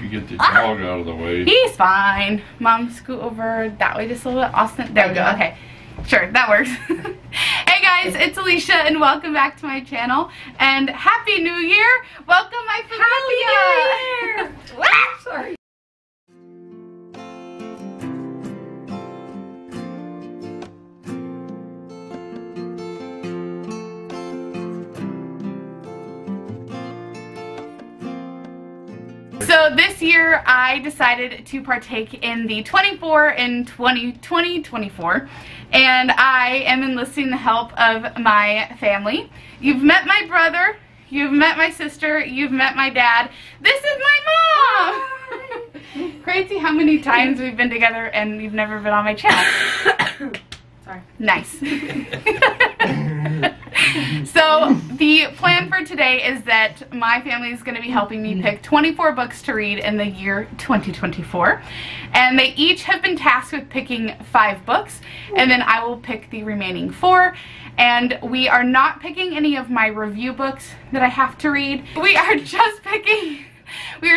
if you get the ah! dog out of the way. He's fine. Mom, scoot over that way just a little bit. Austin, there we go. Okay. Sure, that works. hey guys, it's Alysha and welcome back to my channel. And Happy New Year! Welcome my familia! Happy New Year! Sorry. This year I decided to partake in the 24 in 2020 24 and I am enlisting the help of my family. You've met my brother, you've met my sister, you've met my dad. This is my mom! Crazy how many times we've been together and you've never been on my channel. Sorry. Nice. so the plan for today is that my family is going to be helping me pick 24 books to read in the year 2024 and they each have been tasked with picking five books and then I will pick the remaining four and we are not picking any of my review books that I have to read. We are just picking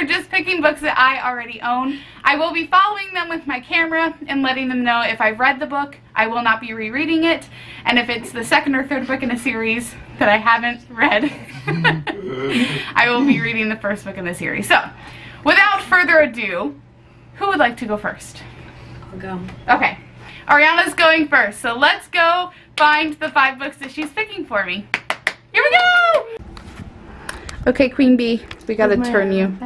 are just picking books that I already own. I will be following them with my camera and letting them know if I've read the book. I will not be rereading it. And if it's the second or third book in a series that I haven't read, I will be reading the first book in the series. So, without further ado, who would like to go first? I'll go. Okay. Ariana's going first. So let's go find the five books that she's picking for me. Here we go! Okay, Queen Bee, we gotta oh turn you.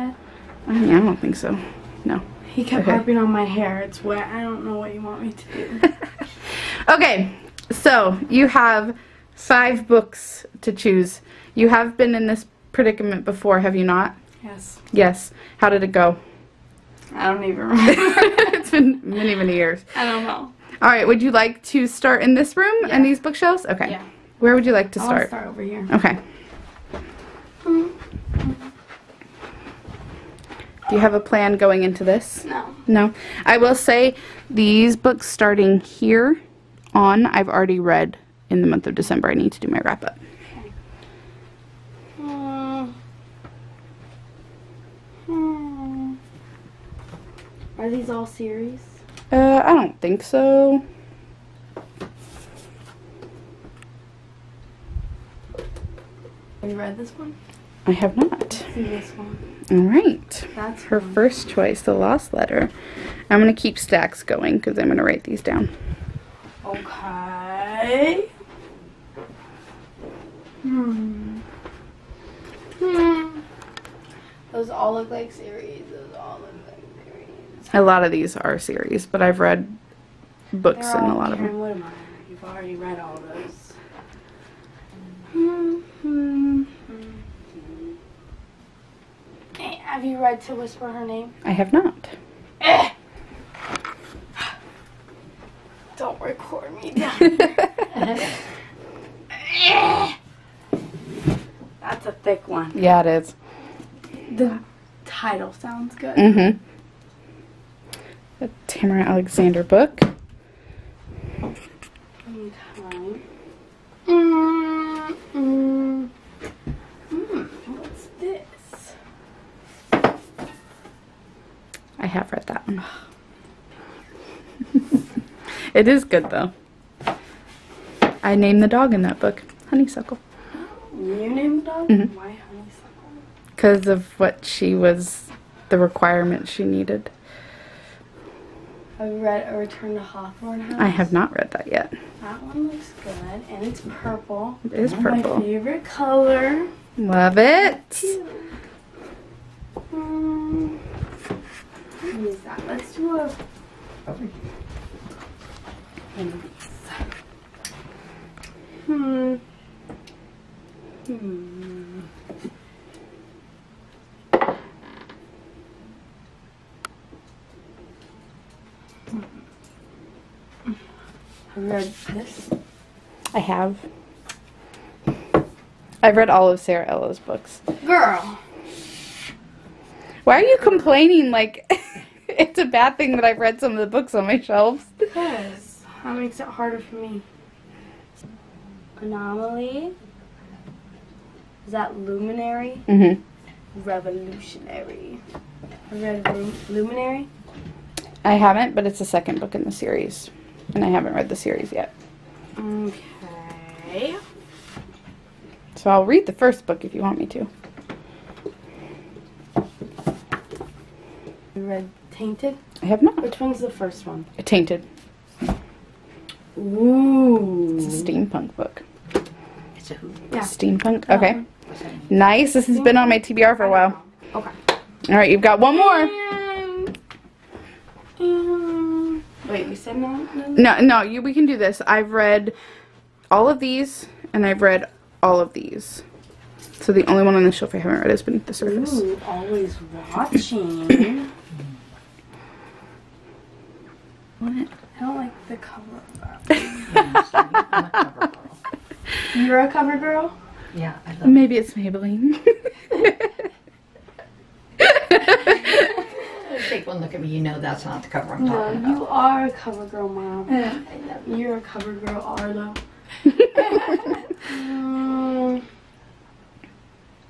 I mean, I don't think so. No. He kept Okay. harping on my hair. It's wet. I don't know what you want me to do. Okay, so you have five books to choose. You have been in this predicament before, have you not? yes. Yes. How did it go? I don't even remember. it's been many, many years. I don't know. All right, would you like to start in this room Yeah. and these bookshelves? Okay. Yeah. Where would you like to start? I want to start? start over here. Okay. Hmm. Do you have a plan going into this? No. No. I will say these books starting here on, I've already read in the month of December. I need to do my wrap up. Hmm. Are these all series? Uh, I don't think so. Have you read this one? I have not. This one. All right. That's Her one. first choice, The Lost Letter. I'm going to keep stacks going because I'm going to write these down. Okay. Hmm. Hmm. Those all look like series. Those all look like series. A lot of these are series, but I've read books They're in a lot of them. Witemeyer. You've already read all those. Hmm, hmm, hmm. Hey, have you read To Whisper Her Name? I have not. Eh. Don't record me down. Eh. That's a thick one. yeah, it is. The title sounds good. Mm-hmm. A Tamera Alexander book. Mm, mm. Mm, what's this? I have read that one. it is good though. I named the dog in that book Honeysuckle You named the dog? Mhm. Why honeysuckle? because of what she was, the requirements she needed. Have you read A Return to Hawthorne House? I have not read that yet. That one looks good, and it's purple. It is My favorite color. Love it. Hmm. What is that? Let's do a. Hmm. Hmm. Have read this? I have. I've read all of Sara Ella's books. Girl. Why are you complaining like it's a bad thing that I've read some of the books on my shelves? Because that makes it harder for me. Anomaly. Is that luminary? Mm-hmm. Revolutionary. I read Lu- Luminary. I haven't, but it's the second book in the series. And I haven't read the series yet. Okay. So I'll read the first book if you want me to. I read Tainted. I have not. Which one's the first one? Tainted. Ooh. It's a steampunk book. It's a who? Yeah. Steampunk? Okay. Nice. This has been on my TBR for a while. Okay. All right, you've got one more. And, um, wait, we said no? no? No, no, you, we can do this. I've read all of these, and I've read all of these. So the only one on the shelf I haven't read is Beneath the Surface. Ooh, always watching. What? I don't like the cover of that. You're a cover girl? Yeah, I love Maybe it's Maybelline. Take one look at me, you know that's not the cover I'm No, talking about. you are a cover girl, mom. You're a cover girl, Arlo. Mm,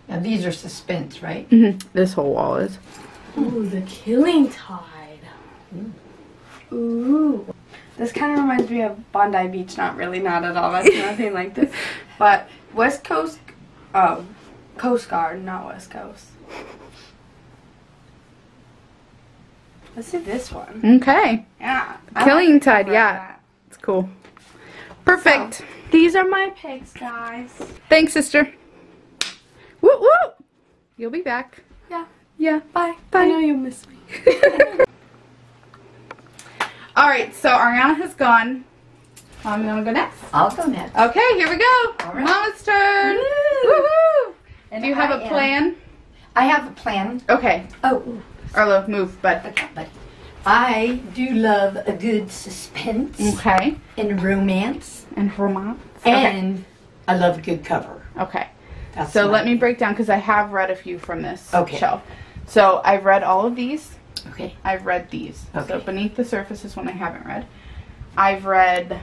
Now these are suspense, right? Mhm. This whole wall is. ooh, the Killing Tide. Ooh. This kind of reminds me of Bondi Beach. Not really, not at all. That's nothing like this. But West Coast, oh, Coast Guard, not West Coast. Let's do this one. Okay. Yeah. Killing like Tide, yeah. that. It's cool. Perfect. These are my picks, guys. Thanks, sister. Woo woo. You'll be back. Yeah. Yeah. Bye. Bye. I know you miss me. All right, so Ariana has gone. Um, I'm gonna go next. I'll go next. Okay, here we go. Right. Mama's turn. Woohoo! And Do you have I a am- plan? I have a plan. Okay, Oh, ooh, Arlo, move, bud. okay, but I do love a good suspense Okay, and romance, and romance. Okay. and I love a good cover. Okay. That's So let me break down because I have read a few from this Okay. shelf. So I've read all of these. Okay. I've read these. So Beneath the Surface is one I haven't read. I've read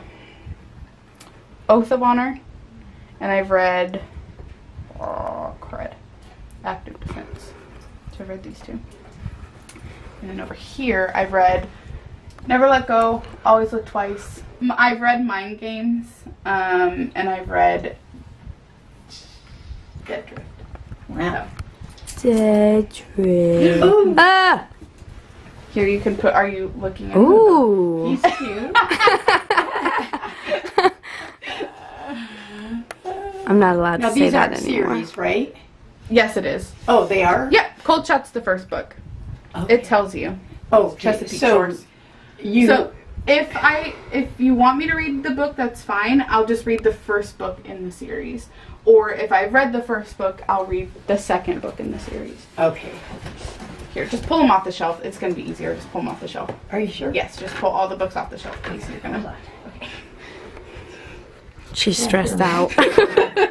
Oath of Honor, and I've read oh crud, Active Defense. So I've read these two. And then over here, I've read Never Let Go, Always Look Twice. I've read Mind Games, um, and I've read Dead Drift. Wow. Cedric. Ooh. Ah! Here you can put. Are you looking at? Ooh. He's cute. I'm not allowed Now to say these that aren't anymore. series, right? yes, it is. Oh, they are. Yep, Cold Shot's the first book. Okay. It tells you. Oh, Chesapeake so Shores. you. So if I if you want me to read the book, that's fine. I'll just read the first book in the series. Or if I've read the first book, I'll read the second book in the series. okay. Here, just pull them off the shelf. It's gonna be easier. Just pull them off the shelf. Are you sure? Yes, just pull all the books off the shelf, please. You're gonna. Okay. She's stressed out.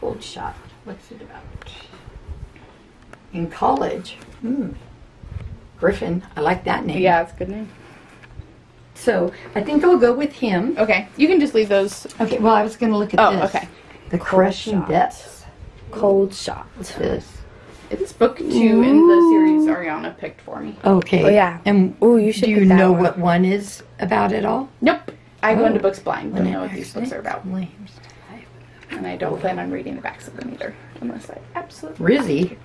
Cold shot. What's it about? In college. Hmm. Griffin. I like that name. Yeah, it's a good name. So I think I'll go with him. Okay, you can just leave those. Okay. Well, I was going to look at Oh, this. okay. The crushing shot. depths. Cold shot. What's this? It's book two in the series Ariana picked for me. Okay. Oh, yeah. And Ooh, you should do you know one. what one is about at all? Nope. I go Oh. into books blind. Don't know what these books are about. Flames. And I don't plan on reading the backs of them either. Unless I absolutely. Rizzy.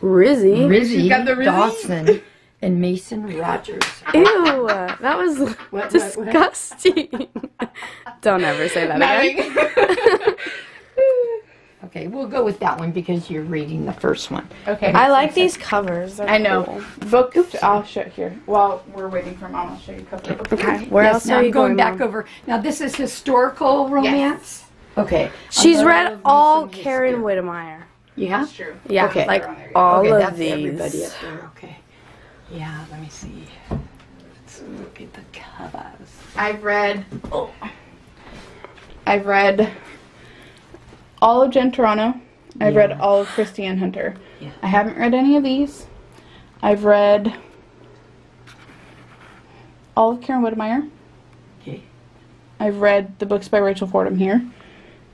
Rizzy. Rizzy got the Rizzy? Dawson and Mason Rogers. Ew, that was What, what, what? disgusting. Don't ever say that again. Nothing. Okay, we'll go with that one because you're reading the first one. okay. I like these covers. They're I know. cool. Book. I'll show it here. While we're waiting for mom, I'll show you a couple of books. Okay, where yes, else now are you going, going, back Mom? over. Now this is historical romance. Yes. Okay. She's I'm read all some history. Karen Witemeyer. Yeah. That's true. Yeah, Okay. like They're on all okay, of that's these. everybody up there. Okay. Yeah. Let me see. Let's look at the covers. I've read. Oh. I've read all of Jen Turano. I've read all of Kristi Ann Hunter. Yeah. I haven't read any of these. I've read all of Karen Witemeyer. Okay. I've read the books by Rachel Fordham here.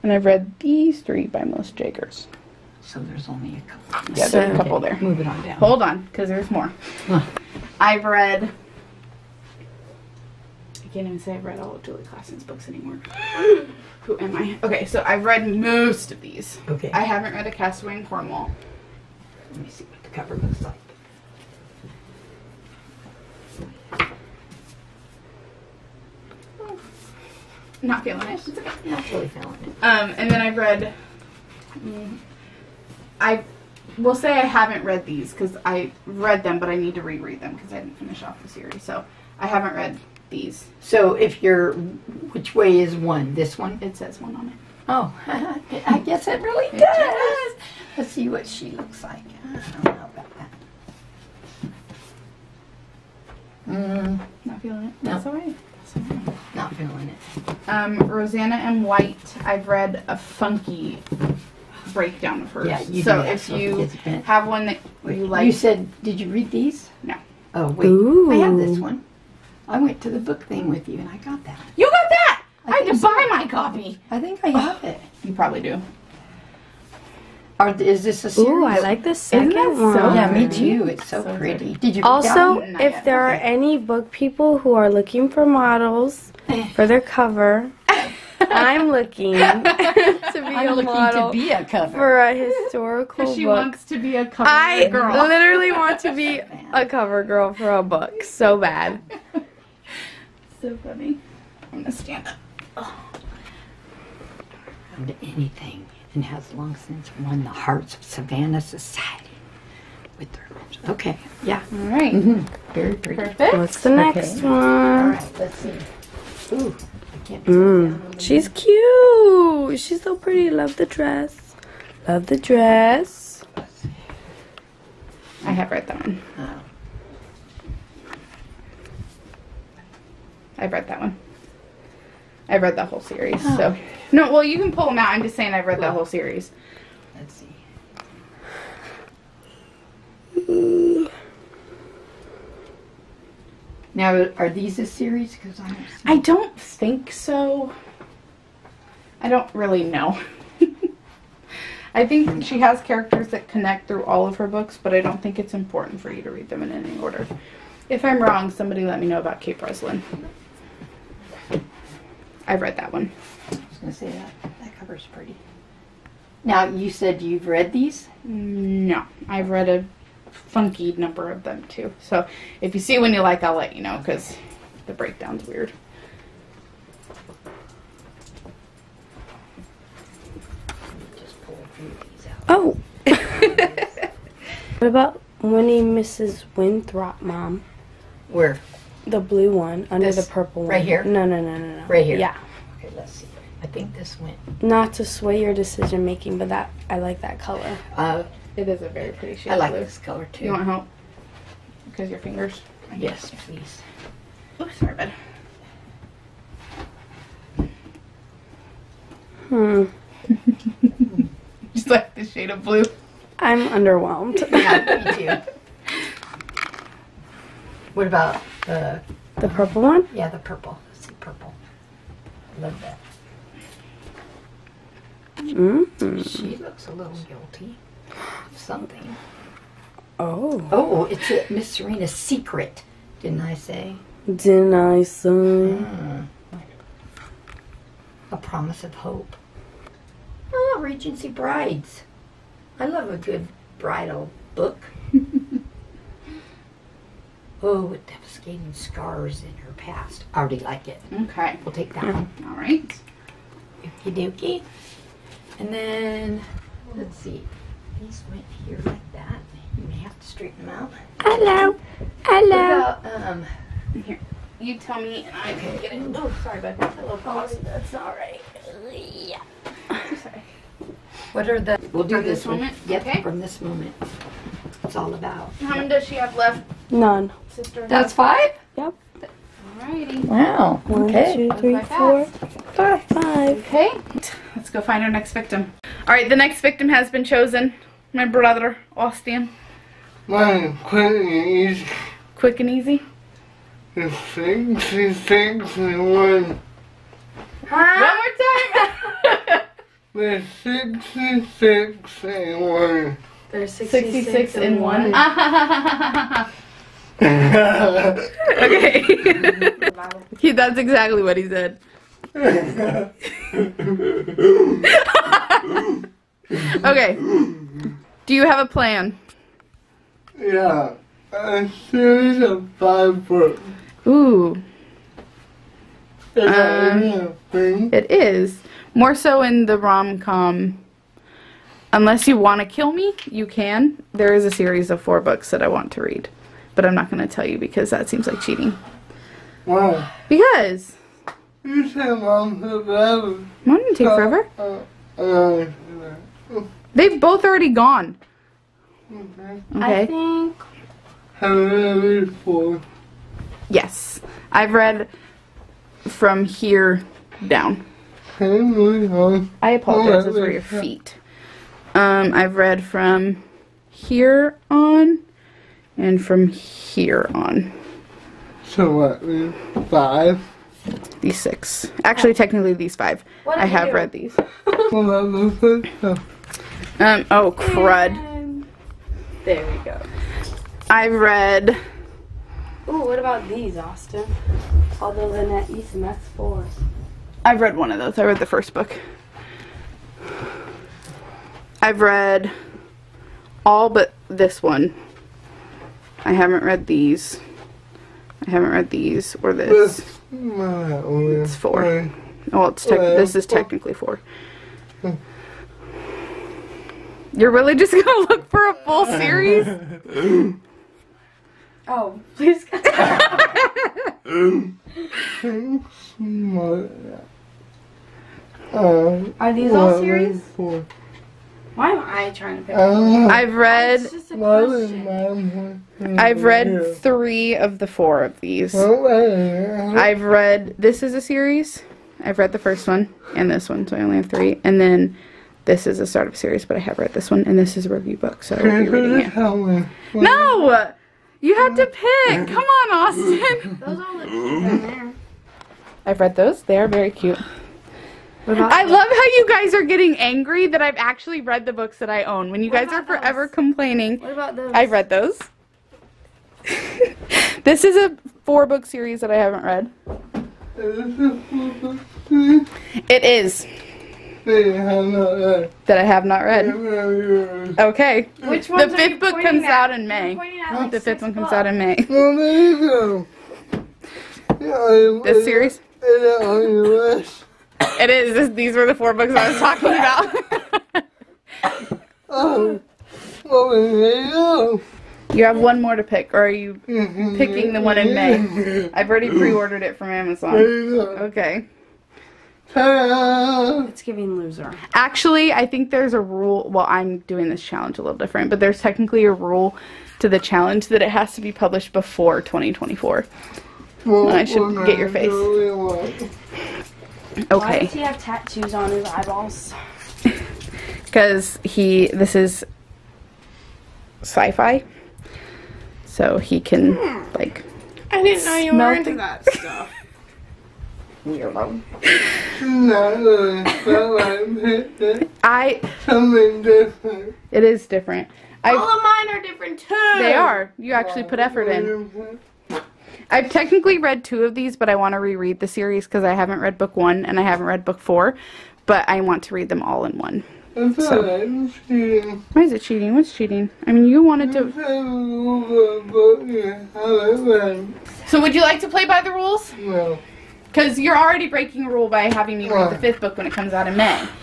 And I've read these three by Melissa Jagears. So there's only a couple. Yeah, there's a couple there. Move it on down. Hold on, because there's more. Huh. I've read. I can't even say I've read all of Julie Klassen's books anymore. Who am I? Okay, so I've read most of these. Okay. I haven't read A Castaway in Cornwall. Let me see what the cover looks like. Not feeling it. Not really feeling it. Um, and then I've read. mm, I will say I haven't read these because I read them, but I need to reread them because I didn't finish off the series. So I haven't read these. So if you're, which way is one? This one? It says one on it. Oh, I guess it really It does. Let's see what she looks like. I don't know about that. Mm, Not feeling it. No. That's alright. That's alright. not feeling it. Um, Roseanna M. White. I've read a funky breakdown of hers. Yeah, you so do if you have one that you like, You said, did you read these? No. Oh, wait. Ooh. I have this one. I went to the book thing with you and I got that. you got that. I I, had to so. buy my copy. I think I have it. You probably do. Or is this a series? Ooh, I like the second that one. so Yeah, me too. It's so, So pretty. pretty. Did you Also, that one? Not if yet. there are Okay. any book people who are looking for models eh. for their cover, I'm looking to be I'm a looking model to be a cover. for a historical She book. wants to be a cover I girl. literally want to be a cover girl for a book so bad. So funny. I'm gonna stand up. to anything and has long since won the hearts of Savannah society with their lives. Okay, yeah, All right. very pretty. Perfect. What's the next All one? right, let's see. Ooh, I can't be Mm, she's cute. She's so pretty. Love the dress. Love the dress. I have read that one. Oh. I've read that one. I've read the whole series. So oh. no, well, you can pull them out. I'm just saying I've read the Cool. whole series. Let's see. Now, are these a series? Because I don't. I don't think so. I don't really know. I think she has characters that connect through all of her books, but I don't think it's important for you to read them in any order. If I'm wrong, somebody let me know about Kate Breslin. I've read that one. I was going to say that. That cover's pretty. Now, you said you've read these? Mm, no, I've read a funky number of them too. So if you see one you like, I'll let you know because the breakdown's weird. Just pull a few of these out. Oh. what about Winnie Mrs. Winthrop, Mom? Where? The blue one under This? the purple one. Right here? No, no, no, no, no. Right here? Yeah. Okay, let's see. I think this went. Not to sway your decision making, but that I like that color. Uh, It is a very pretty shade. I like blue. this color too. You want help? Because your fingers. Yes, please. Oh, sorry, bud. Hmm. Just like the shade of blue. I'm underwhelmed. Yeah, me too. What about the, the purple one? yeah, the purple. Let's see, purple. I love that. Mm. She looks a little guilty of something. Oh. Oh, it's a Miss Serena's secret, didn't I say? Didn't I say? Mm. A promise of hope. Oh, Regency Brides. I love a good bridal book. Oh, with devastating scars in her past. I already like it. Okay. We'll take that one. All right. Okie dokie. And then, let's see. These went here like that. You may have to straighten them out. Hello. What Hello. about, um, Here. You tell me and I can get it. Oh, sorry, bud. A little pause. That's all right. Sorry. what are the, we'll do From this this one. moment? Yep, Okay. from this moment. It's all about. How many does she have left, None. Sister? That's five? Yep. Alrighty. Wow. One, Okay. two, three, Like that. four, five, five. Okay. Let's go find our next victim. All right, the next victim has been chosen. My brother, Austin. My queen Quick and easy. is sixty-six and one. One more time. There's 66 and one. There's 66, 66 in and one. okay. okay. he, that's exactly what he said. Okay. Do you have a plan? yeah. A series of five books. Ooh, Is that Um, a thing? it is. More so in the rom com. Unless you want to kill me, you can. There is a series of four books that I want to read. But I'm not going to tell you because that seems like cheating. Wow. Because. You said mom said that. Mom didn't take forever. Uh, uh, They've both already gone. okay. I think Have you read four? Yes. I've read from here down. Hey, moving. I apologize. Those were your feet. Um, I've read from here on and from here on. So what? Five? These six. Actually, technically, these five. What I did you have read these. What about the first? Um, oh, crud. there we go. I've read. Ooh, what about these, Austin? All the Lynette Eason, that's four. I've read one of those. I read the first book. I've read all but this one. I haven't read these. I haven't read these or this. It's four. Well, it's tec- this is technically four. You're really just gonna look for a full series? Oh, please. Uh, Are these all series? Four. Why am I trying to pick? Uh, I've read It's just a question. I've read three of the four of these. Oh. I've read this is a series. I've read the first one and this one, so I only have three. And then this is a start of a series, but I have read this one, and this is a review book, so I will be reading it. Tell me. No! You have to pick! Come on, Austin! Those all look cute in there. I've read those. They are very cute. What about I love how you guys are getting angry that I've actually read the books that I own. When you What guys are about those? forever complaining, What about those? I read those. this is a four book series that I haven't read. It is that I have not read. Okay. Which The fifth book comes at? out in May. pointing The fifth one comes out in May. Well, there you go. Yeah, This series? Is it on your list? It is. This, these were the four books I was talking about. Oh, you have one more to pick, or are you picking the one in May? I've already pre-ordered it from Amazon. Okay. It's giving loser. Actually, I think there's a rule. Well, I'm doing this challenge a little different, but there's technically a rule to the challenge that it has to be published before 2024. Well, I should get your gonna face. Do what we want. Why Okay. does he have tattoos on his eyeballs? Because he, this is sci-fi, so he can hmm. like. I didn't know you were into that stuff. Weirdo. Not really, but like picked it. I. something different. It is different. All of mine are different too. They are. You actually put effort in. I've technically read two of these, but I want to reread the series because I haven't read book one and I haven't read book four, but I want to read them all in one. So-. Why is it cheating? What's cheating? I mean, you wanted to. So, would you like to play by the rules? Because you're already breaking a rule by having me read the fifth book when it comes out in May.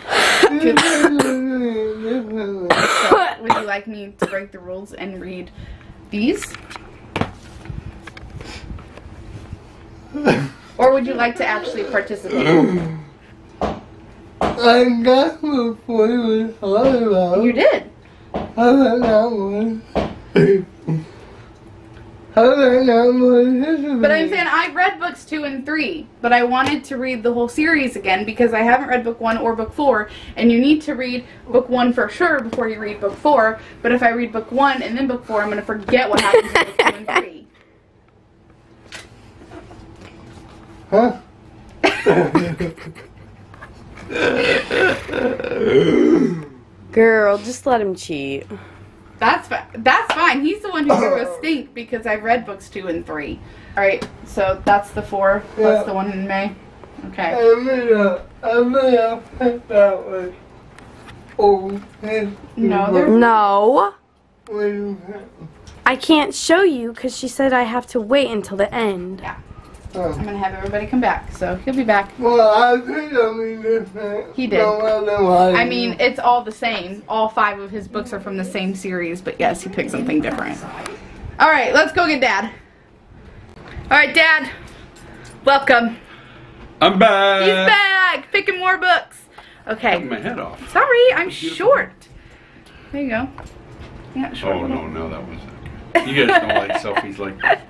So, would you like me to break the rules and read these? Or would you like to actually participate? I got before you was talking about. You did. How about that one? How about that one? But I'm saying I read books two and three, but I wanted to read the whole series again because I haven't read book one or book four, and you need to read book one for sure before you read book four. But if I read book one and then book four, I'm going to forget what happens in book two and three. Huh? Girl, just let him cheat. That's fine. That's fine. He's the one who threw a oh. stink because I've read books two and three. All right, so that's the four. Yeah. That's the one in May. Okay. I'm gonna, I'm gonna put that one. Oh, No, there- No, When, I can't show you because she said I have to wait until the end. Oh. I'm gonna have everybody come back, so he'll be back. Well, I think something different. He did. No matter what. I mean, it's all the same. All five of his books are from the same series, but yes, he picked something different. All right, let's go get Dad. All right, Dad. Welcome. I'm back. He's back, picking more books. Cut Okay. my head off. Sorry, I'm short. There you go. Yeah, short. Oh no, no, that wasn't good. You guys don't like selfies like that.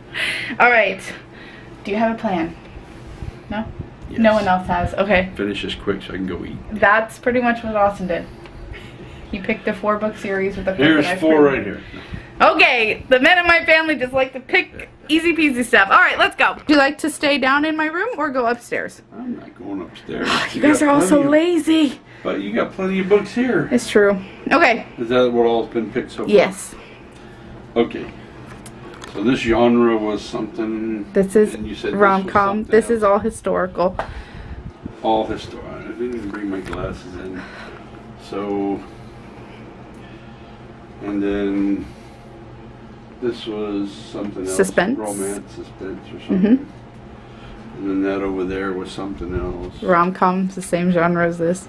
All right. Do you have a plan? No. Yes. No one else has. Okay. Finish this quick so I can go eat. That's pretty much what Austin did. He picked a four book series with a pick Here's four right here. Okay, the men in my family just like to pick easy peasy stuff. All right, let's go. Do you like to stay down in my room or go upstairs? I'm not going upstairs. Ah, you guys are all so of- lazy. But you got plenty of books here. It's true. Okay. Is that what all's been picked so far? Yes. Okay. So this genre was something. This is and you said this was rom com. something This is all historical. all historical. I didn't even bring my glasses in. So, and then this was something else. Suspense. Romance, suspense, or mm-hmm. something. And then that over there was something else. Rom com's the same genre as this.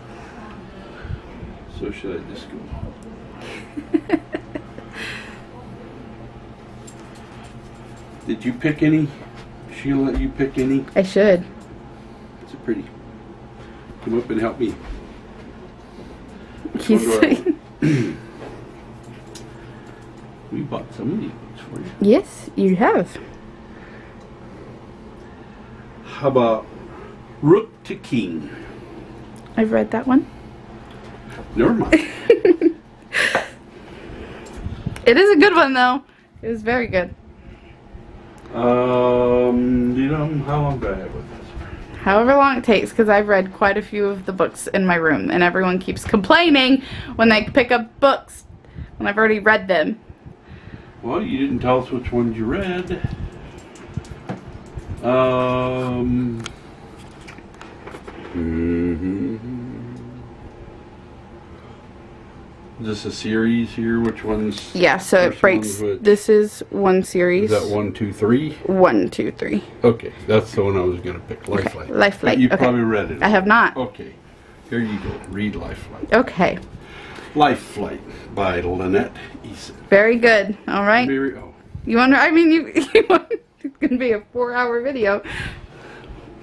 So should I just go? Did you pick any? Sheila, you pick any? I should. It's a pretty. Come up and help me. Which He's one do I- We bought some of these books for you. yes, you have. How about Rook to King? I've read that one. Never mind. It is a good one though. It was very good. Um, you know how long do I have with this? However long it takes, because I've read quite a few of the books in my room, and everyone keeps complaining when they pick up books when I've already read them. Well, you didn't tell us which ones you read. Um. mhm. Is this a series here? Which ones? Yeah, so it breaks. This is one series. Is that one, two, three? One, two, three. Okay, that's the one I was gonna pick. Lifelight. Lifelight, You okay. probably read it. I have not. Okay, here you go. Read Lifelight. Okay, Life Flight by Lynette Eason. very good. All right. Mary- oh. You want? I mean, you. you want, it's gonna be a four-hour video.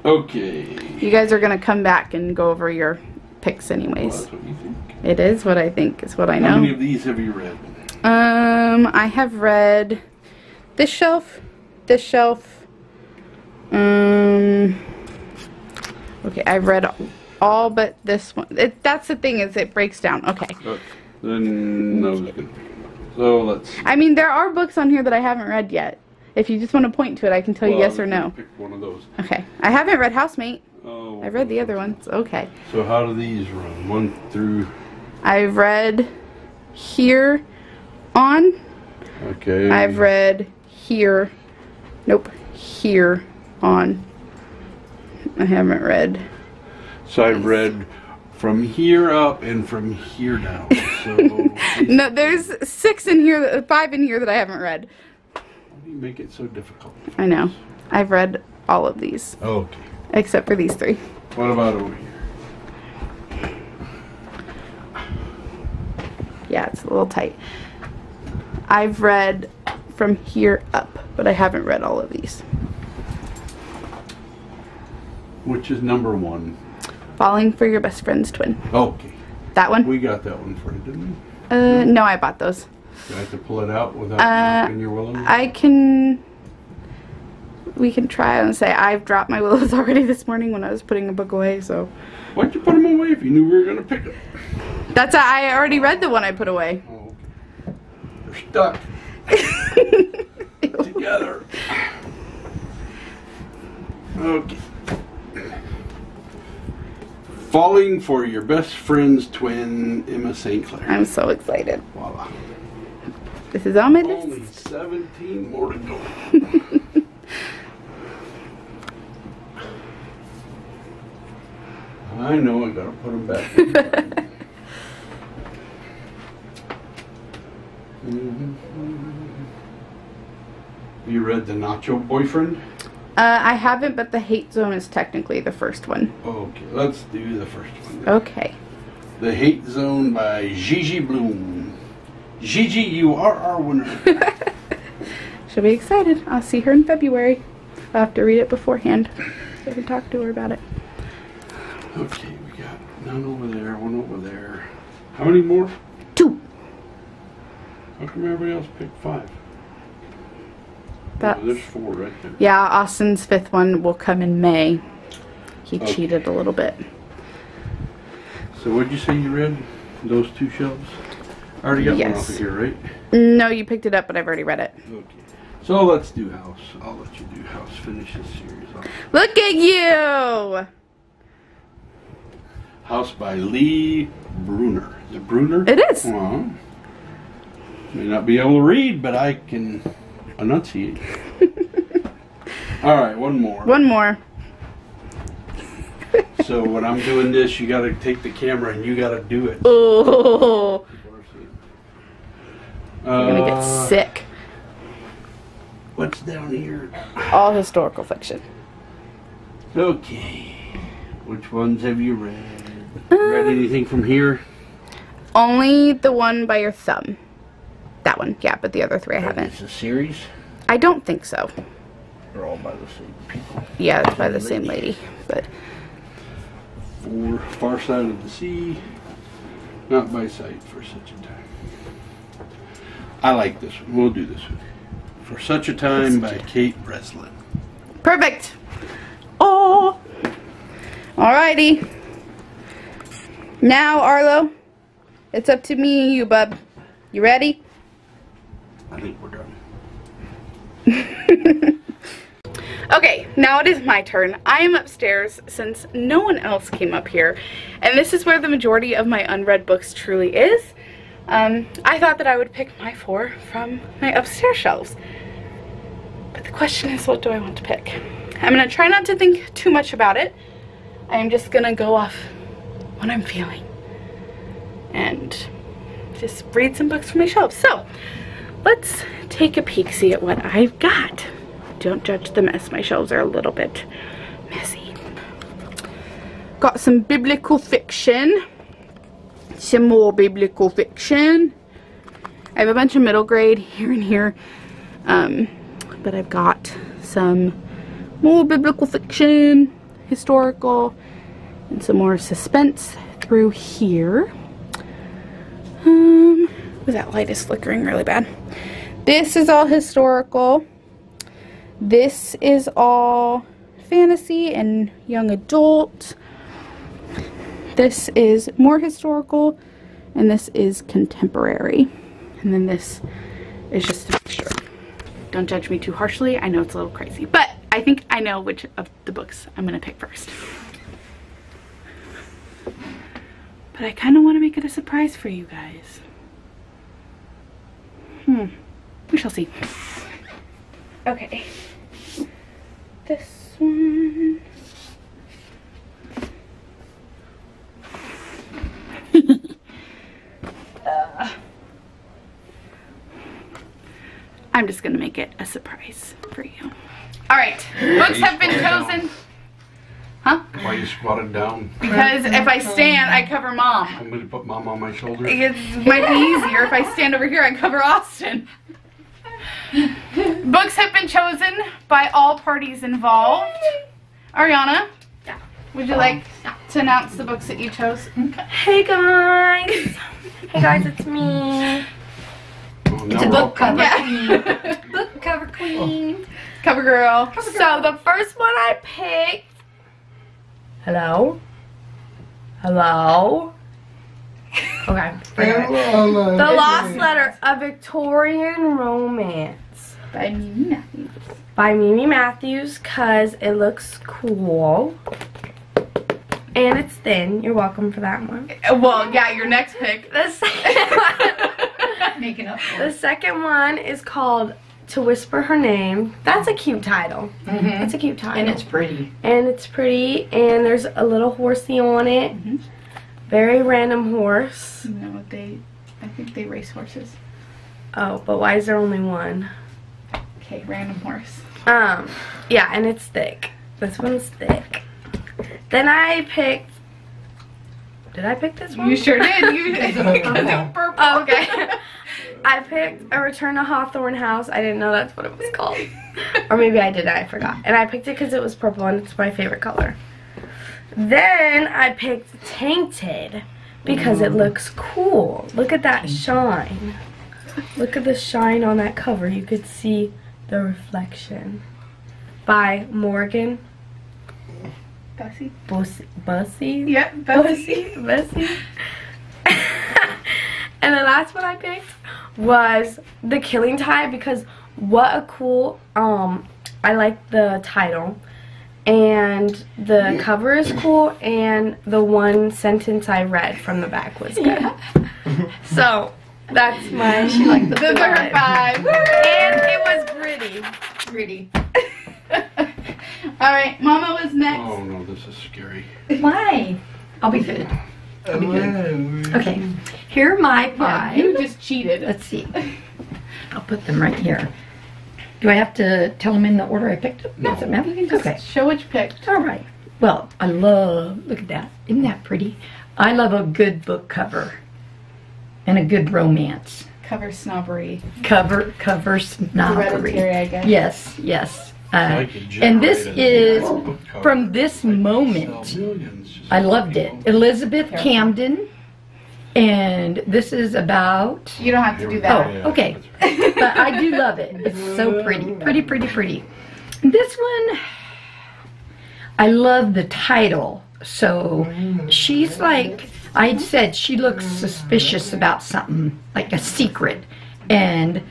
Okay. You guys are gonna come back and go over your picks, Well, anyways. that's what you think. It is what I think. It's what I know. How many of these have you read? Um, I have read this shelf, this shelf. Um. Okay, I've read all but this one. It, that's the thing is it breaks down. Okay. Okay. Then I was gonna pick them. So let's. I mean, there are books on here that I haven't read yet. If you just want to point to it, I can tell you well, I yes or no. Pick one of those. Okay. I haven't read Housemate. Oh. I've read the other ones. Okay. So how do these run? One through. I've read here on. Okay. I've read here. Nope. Here on. I haven't read. So I've read from here up and from here down. So No, there's six in here, five in here that I haven't read. Why do you make it so difficult? I know. I've read all of these, oh, Okay. except for these three. What about over here? Yeah, it's a little tight. I've read from here up, but I haven't read all of these. Which is number one? Falling for Your Best Friend's Twin. Okay. That one? We got that one for you, didn't we? Uh, no, I bought those. Do I have to pull it out without Uh, your willows? I can. We can try and say I've dropped my willows already this morning when I was putting a book away. So Why'd you put them away if you knew we were gonna pick them? That's I already read the one I put away. Oh, okay. They're stuck together. Okay. Falling for your best friend's twin, Emma St. Clair. I'm so excited. Voila. This is on my list. Only 17 more to go. I know, I gotta put them back. in. You read The Nacho Boyfriend? Uh, I haven't, but The Hate Zone is technically the first one. Okay, let's do the first one. then. Okay. The Hate Zone by Gigi Blume. Gigi, you are our winner. She'll be excited. I'll see her in February. I'll have to read it beforehand so I can talk to her about it. okay, we got none over there, one over there. How many more? Two. How come everybody else picked five? That's, there's four right there. yeah, Austin's fifth one will come in May. He Okay. cheated a little bit. So what'd you say you read? Those two shelves? I already got one off of here, right? No, you picked it up, but I've already read it. Okay. So let's do house. I'll let you do house. Finish this series off. Look at you! House by Lee Bruner. Is it Bruner? It is. Well, may not be able to read, but I can enunciate. All right, one more. One more. So when I'm doing this, you got to take the camera and you got to do it. Oh, Uh, I'm gonna get sick. What's down here? All historical fiction. Okay. Which ones have you read? read anything from here? Only the one by your thumb. That one, yeah, but the other three I haven't. It's a series. I don't think so. They're all by the same people. Yeah, it's by the same lady. But For Far Side of the Sea, not by sight for such a time. I like this one. We'll do this one. For Such a Time by Kate Breslin. perfect. Oh, alrighty. Now, Arlo, it's up to me and you, bub. You ready? I think we're done. Okay, now it is my turn. I am upstairs since no one else came up here, and this is where the majority of my unread books truly is. Um, I thought that I would pick my four from my upstairs shelves. But the question is, what do I want to pick? I'm gonna try not to think too much about it. I'm just gonna go off what I'm feeling and just read some books from my shelves. So, let's take a peek, see at what I've got. Don't judge the mess. My shelves are a little bit messy. Got some biblical fiction. Some more biblical fiction. I have a bunch of middle grade here and here. Um, but I've got some more biblical fiction, historical, and some more suspense through here. Um, oh, that light is flickering really bad. This is all historical. This is all fantasy and young adult. This is more historical, and this is contemporary. And then this is just a mixture. Don't judge me too harshly. I know it's a little crazy, but I think I know which of the books I'm going to pick first. But I kind of want to make it a surprise for you guys. Hmm. We shall see. Okay. This one. Uh, I'm just gonna make it a surprise for you. All right, books have been chosen. Huh? Why you squatted down? Because if I stand, I cover mom. I'm going to put mom on my shoulder. It might be easier if I stand over here. I cover Austin. Books have been chosen by all parties involved. Ariana, would you like to announce the books that you chose? Hey guys! hey guys, it's me. Oh, It's now a we're all book cover. Yeah. Book cover queen. Cover girl. So the first one I picked. Hello? Hello? Okay. The Lost Letter, a Victorian Romance By Mimi Matthews. by Mimi Matthews because it looks cool. and it's thin. You're welcome for that one. Well, yeah, your next pick. The second one, Making up for the second one is called To Whisper Her Name. That's a cute title. Mhm. That's a cute title. And it's pretty. and it's pretty and there's a little horsey on it. Mhm. Very random horse. No, they. I think they race horses. Oh, but why is there only one? Okay, random horse. Um, yeah, and it's thick. This one's thick. Then I picked. Did I pick this one? You sure did. You of purple. Oh, okay. I picked a Return to Hawthorne House. I didn't know that's what it was called. or maybe I did, I forgot. And I picked it because it was purple and it's my favorite color. Then I picked Tainted because it looks cool. Look at that shine. Look at the shine on that cover. You could see the reflection. By Morgan Bessie. Bus- Busse. Yep, Busse. Busse. and the last one I picked was The Killing Tide because what a cool um I like the title and the cover is cool and the one sentence I read from the back was good. So that's my like the Those are her five. and it was pretty. pretty. All right, Mama was next. Oh no, this is scary. Why? I'll be good. Okay. Here are my Yeah, five. you just cheated. Let's see. I'll put them right here. Do I have to tell them in the order I picked them? Does it matter? You can just Okay. show what you picked. All right. Well, I love, look at that. Isn't that pretty? I love a good book cover and a good romance. Cover snobbery. Cover, cover snobbery. Hereditary, I guess. Yes, yes. Uh, and this is from this moment. sell millions just I loved it. Elizabeth Camden. And this is about You don't have to do that. Oh, okay. but I do love it. It's so pretty, pretty, pretty, pretty. This one, I love the title. So she's like, I said she looks suspicious about something, like a secret. And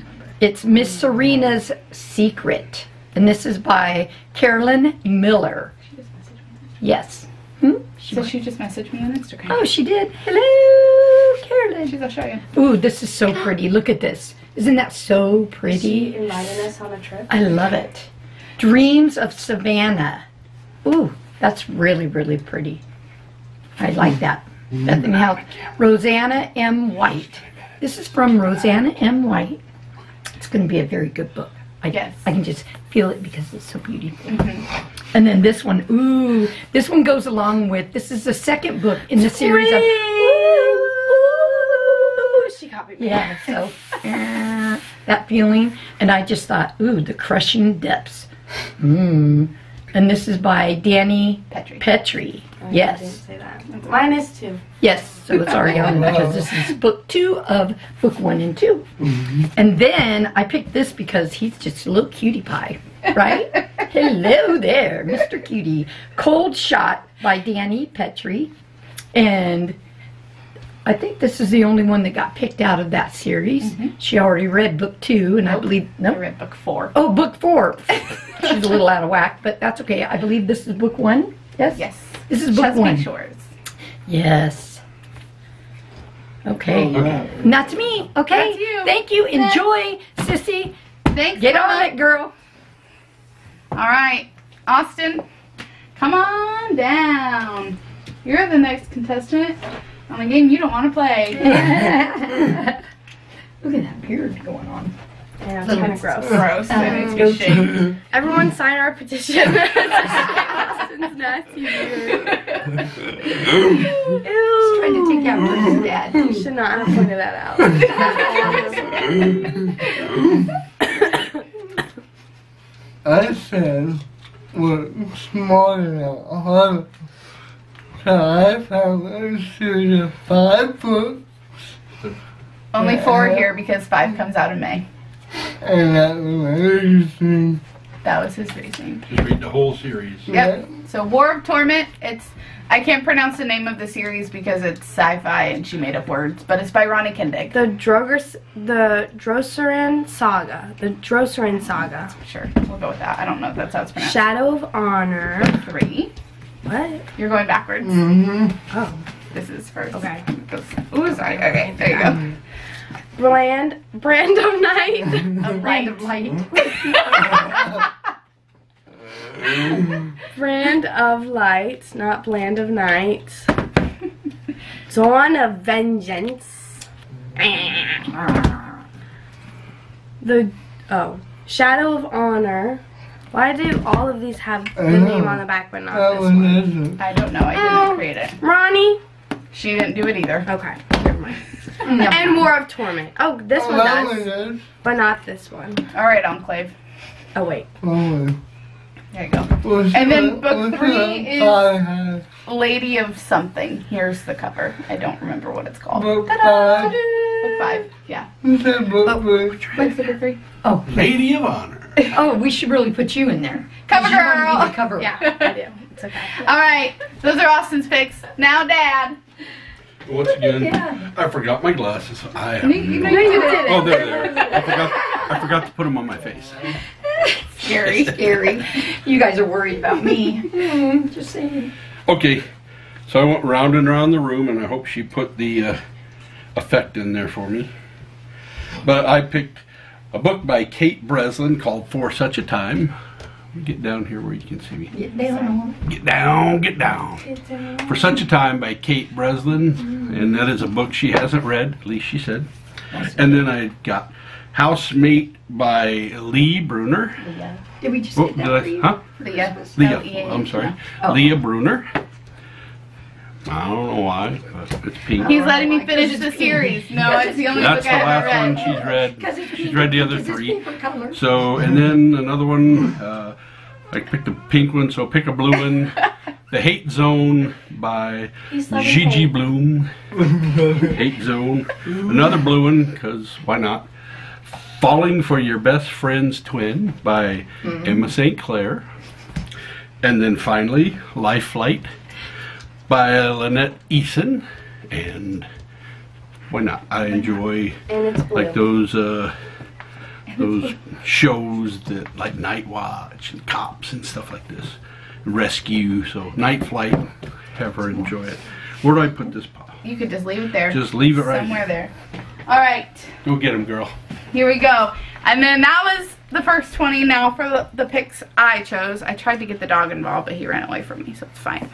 it's Miss Serena's Secret. And this is by Carolyn Miller. Yes. Hmm? She So she just messaged me on Instagram. oh, she did. Hello, Carolyn. She's, I'll show you. Ooh, this is so pretty. Look at this. Isn't that so pretty? She invited us on a trip. I love it. Dreams of Savannah. Ooh, that's really, really pretty. I like that. Bethany House. Roseanna M. White. This is from Roseanna M. White. It's going to be a very good book. I, Yes. I can just feel it because it's so beautiful. And then this one, ooh, this one goes along with, this is the second book in the series of. Ooh, she copied me. Yeah, so uh, that feeling, and I just thought, ooh, the crushing depths. Mmm. And this is by Dani Pettrey. Pettrey. Oh, I didn't Yes, say that. Mine is two. yes. So it's already on because this is book two of book one and 2 mm-hmm. And then I picked this because he's just a little cutie pie, right? Hello there, Mr. Cutie. Cold Shot by Danny Pettrey, and I think this is the only one that got picked out of that series. Mm-hmm. She already read book two, and I believe no. I nope. read book four. Oh, book four. She's a little out of whack, but that's okay. I believe this is book one. Yes. Yes. This is book Chesapeake one. Shores. Yes. Okay. Okay. And that's me. Okay. That's you. Thank you. Enjoy, sissy. Thanks. Get on Mama. it, girl. All right, Austin, come on down. You're the next contestant on a game you don't want to play. Look at that beard going on. Yeah, it's kind of gross. Gross. It needs to be shaved. Everyone sign our petition. Austin's nasty beard. He's trying to take out Bruce's dad. You should not have pointed that out. I said was small enough. Hard. So I found series of five books, Only four uh, here because five comes out in May. and that was interesting. That was his reasoning. Just read the whole series. Yep. So War of Torment. It's I can't pronounce the name of the series because it's sci-fi and she made up words, but it's by Ronie Kendig. The Drogers, the Droseran Saga, the Droseran Saga, Sure, we'll go with that. I don't know if that's how it's pronounced. Shadow of Honor, Three. What? You're going backwards. Mm-hmm. Oh. This is first. Okay. Ooh, sorry. Okay, there you go. Bland, brand of night. A brand of light. brand of light, not bland of night. Dawn of vengeance. The oh, shadow of honor. Why do all of these have the name on the back but not That this one one? isn't. I don't know. I didn't create it. Ronie. She didn't do it either. Okay, never mind. And more of torment. Oh, this Oh, one that one does, but not this one. All right, Enclave. Oh wait. Oh, There you go. what's And then book three that is- pie? Lady of something. Here's the cover. I don't remember what it's called. Book five. Book five. Yeah. What's book with? Book three? Oh, Lady of Honor. oh, we should really put you in there. Cover you want to be the cover yeah, I do. It's okay. All right. Those are Austin's picks. Now, Dad. Once again, Yeah. I forgot my glasses. I You, you know you did it. Oh, there, there. I forgot. I forgot to put them on my face. Scary. Scary. You guys are worried about me. Hmm, Just saying. Okay, so I went round and around the room, and I hope she put the uh, effect in there for me. But I picked a book by Kate Breslin called For Such a Time. Get down here where you can see me. Get down Get down, get down. For Such a Time by Kate Breslin, and that is a book she hasn't read, at least she said. And then I got Housemate by Lee Bruner. Did we just Oh, get that I, huh? Leah. Leah. L-E-A. I'm sorry. Oh. Leah Bruner. I don't know why, but it's pink. He's letting me finish the it's series. No, it's the only That's book the I last haven't one she's read. Because it's She's pink, read the other because it's three. paper color. So, and then another one, uh, I picked a pink one, so pick a blue one. The Hate Zone by Gigi Blume. Hate Zone. Another blue one, because why not? Falling for Your Best Friend's Twin by Emma St. Clair. And then finally, Life Flight by Lynette Eason. And why not? I enjoy And it's blue. like those uh those shows that like Night Watch and Cops and stuff like this, Rescue. So Night Flight, have her enjoy it. Where do I put this pile? You could just leave it there. Just leave it right Somewhere here. there. All right. Go get him, girl. Here we go. And then that was the first 20. Now for the, the picks I chose. I tried to get the dog involved, but he ran away from me, so it's fine.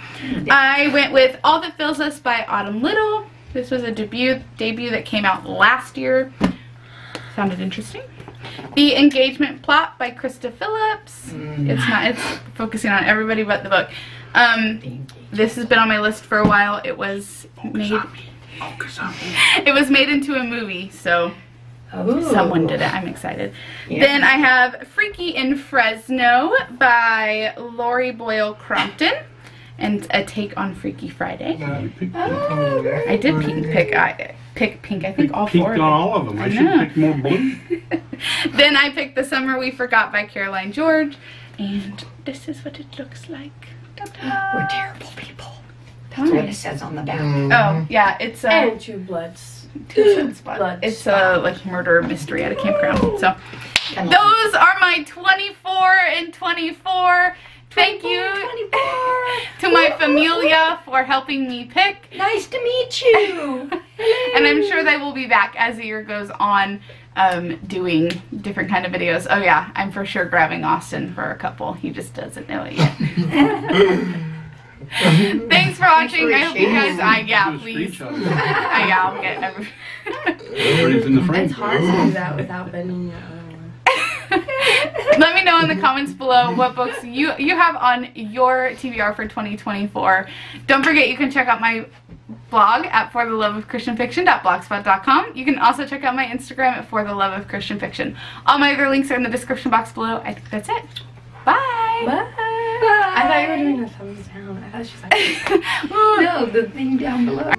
I went with All That Fills Us by Autumn Lytle. This was a debut debut that came out last year. Sounded interesting. The Engagement Plot by Krista Phillips. It's not. It's focusing on everybody but the book. Um, this has been on my list for a while. It was made. Focus on me. It was made into a movie, so Oh. someone did it. I'm excited. Yeah. Then I have Freaky in Fresno by Laurie Boyle Crompton. And a take on Freaky Friday. You picked I did pink pick I pick pink. I think all pink four. on of them. all of them. I, I should know. have picked more blue. Then I picked The Summer We Forgot by Caroline George. And this is what it looks like. Ta-da. We're terrible people. That's what it says on the back. Oh, yeah, it's uh, and True Bloods. Two Spot. Blood It's Spot. a like murder mystery at a campground. So those are my 24 and 24. Thank you 24. to my familia for helping me pick. Nice to meet you. And I'm sure they will be back as the year goes on um, doing different kind of videos. Oh yeah, I'm for sure grabbing Austin for a couple. He just doesn't know it yet. Thanks for watching. I hope you guys, I, yeah, Do please. I, yeah, I'll get every. Everybody's in the frame. It's hard to do that without bending your arm. Let me know in the comments below what books you you have on your TBR for 2024. Don't forget you can check out my blog at for the love of Christian fiction.blogspot.com. You can also check out my Instagram at for the love of Christian fiction. All my other links are in the description box below. I think that's it. Bye. Bye. I thought you were doing a thumbs down. I thought she was like. no, the thing down below.